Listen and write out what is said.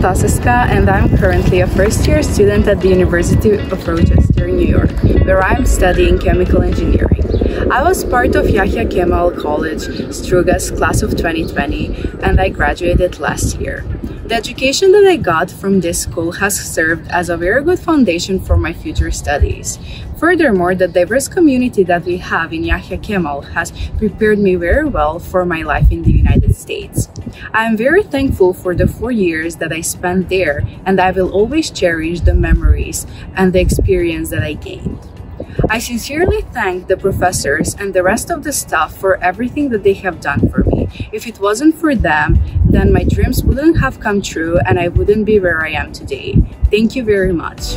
Taseska and I'm currently a first year student at the University of Rochester, New York, where I'm studying chemical engineering. I was part of Yahya Kemal College Struga's class of 2020 and I graduated last year. The education that I got from this school has served as a very good foundation for my future studies. Furthermore, the diverse community that we have in Yahya Kemal has prepared me very well for my life in the United States. I am very thankful for the four years that I spent there and I will always cherish the memories and the experience that I gained. I sincerely thank the professors and the rest of the staff for everything that they have done for me. If it wasn't for them, then my dreams wouldn't have come true and I wouldn't be where I am today. Thank you very much.